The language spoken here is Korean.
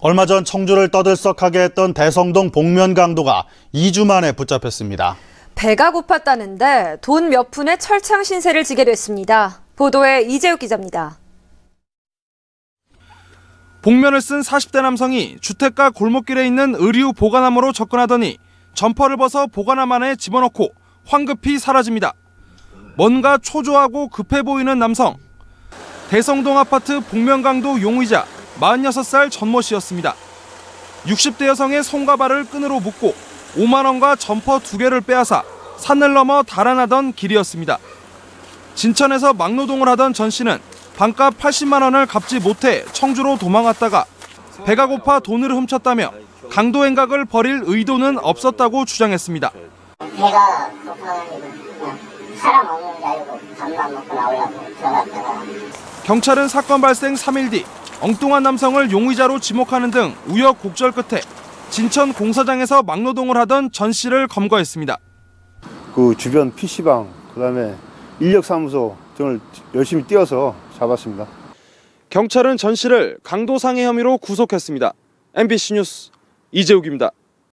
얼마 전 청주를 떠들썩하게 했던 대성동 복면 강도가 2주 만에 붙잡혔습니다. 배가 고팠다는데 돈 몇 푼에 철창 신세를 지게 됐습니다. 보도에 이재욱 기자입니다. 복면을 쓴 40대 남성이 주택가 골목길에 있는 의류 보관함으로 접근하더니 점퍼를 벗어 보관함 안에 집어넣고 황급히 사라집니다. 뭔가 초조하고 급해 보이는 남성. 대성동 아파트 복면강도 용의자 46살 전모 씨였습니다. 60대 여성의 손과 발을 끈으로 묶고 5만 원과 점퍼 두 개를 빼앗아 산을 넘어 달아나던 길이었습니다. 진천에서 막노동을 하던 전 씨는 반값 80만 원을 갚지 못해 청주로 도망갔다가 배가 고파 돈을 훔쳤다며 강도 행각을 벌일 의도는 없었다고 주장했습니다. 배가 고파가지고 사람 없는 줄 알고 밥만 먹고 나오려고 들어갔다가 경찰은 사건 발생 3일 뒤 엉뚱한 남성을 용의자로 지목하는 등 우여곡절 끝에 진천 공사장에서 막노동을 하던 전 씨를 검거했습니다. 그 주변 PC방, 그다음에 인력사무소 등을 열심히 뛰어서 잡았습니다. 경찰은 전 씨를 강도 상해 혐의로 구속했습니다. MBC 뉴스 이재욱입니다.